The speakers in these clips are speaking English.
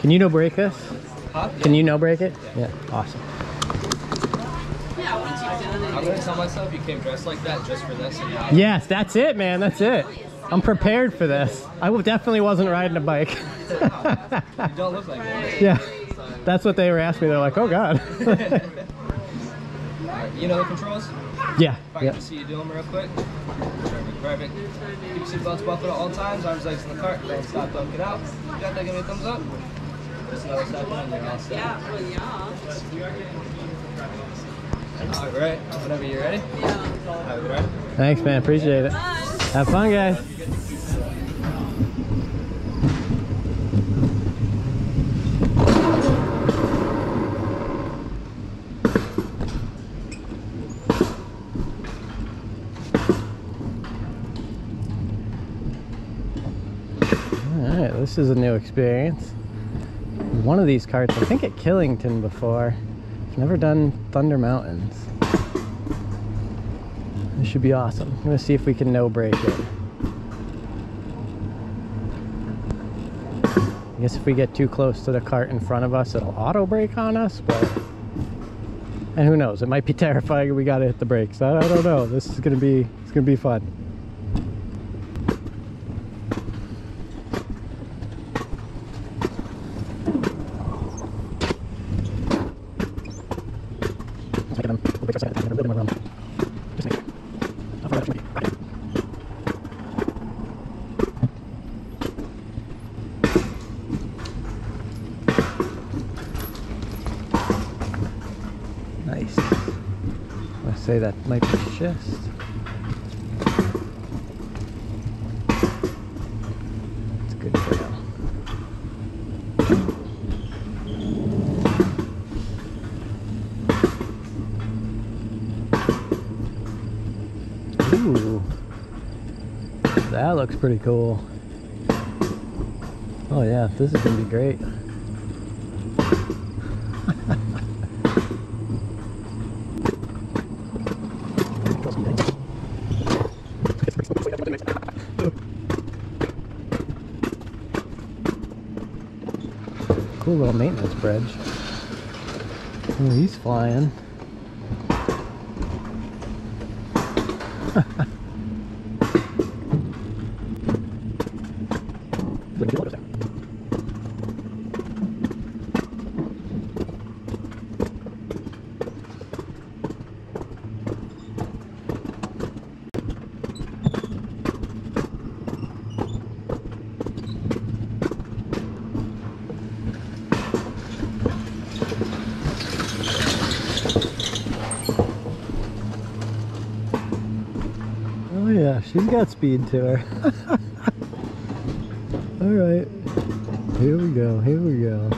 Can you no brake this? Huh? Can you no brake it? Yeah. Awesome. I'm gonna tell myself you came dressed like that just for this. And Yes, that's it, man. That's it. I'm prepared for this. I w- definitely wasn't riding a bike. you don't look like one. yeah. That's what they were asking me. They're like, oh God. Alright, you know the controls? yeah. If I Yeah. can just see you do them real quick. Perfect, perfect. Keep your seatbelts buckled at all times, arms, legs in the cart, don't stop, don't get out. You got that, give me a thumbs up. Just another second and you're all set. Yeah, well, yeah. Alright, whenever you're ready. Yeah. Alright. Thanks, man. Appreciate it. Have fun, guys. Alright, this is a new experience. One of these carts, I think at Killington before. I've never done Thunder Mountains. This should be awesome. I'm gonna see if we can no brake it. I guess if we get too close to the cart in front of us, it'll auto brake on us, but and who knows? It might be terrifying. We gotta hit the brakes. I, I don't know. This is gonna be it's gonna be fun. Let's make them- we'll break our side, have a little bit more room. Just make it. How far left should we be? Right. Nice. I say that might be schist. It's good for. Ooh. That looks pretty cool. Oh yeah, this is gonna be great. Cool little maintenance bridge. Oh, he's flying. Oh yeah, she's got speed to her. All right, here we go. Here we go.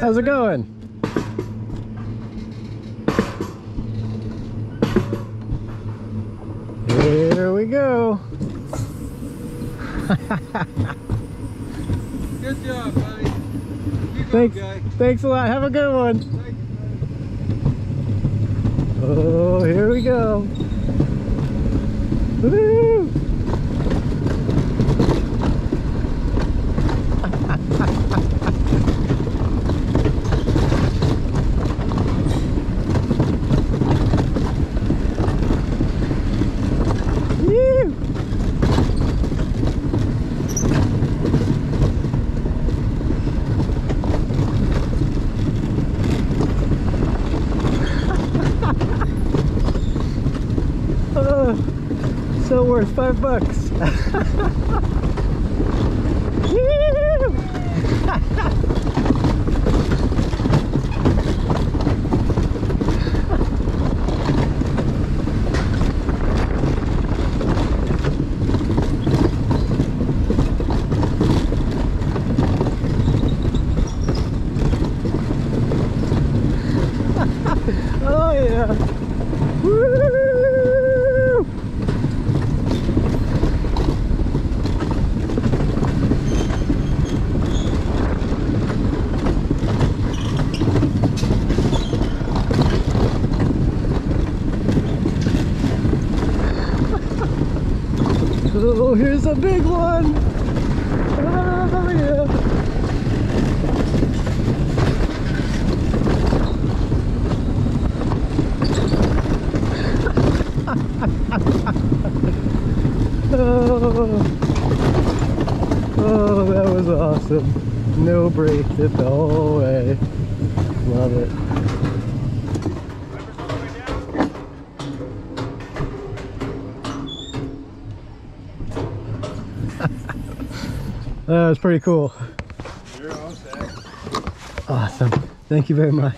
How's it going? Here we go. Good job, buddy. Thanks. Thanks a lot. Have a good one. Oh, here we go. Woo! Oh, so worth five bucks. Oh yeah. here's a big one. Oh, yeah. oh. oh, that was awesome. No brakes it the whole way. Love it. Uh, that was pretty cool. You're all set. Awesome. Thank you very much.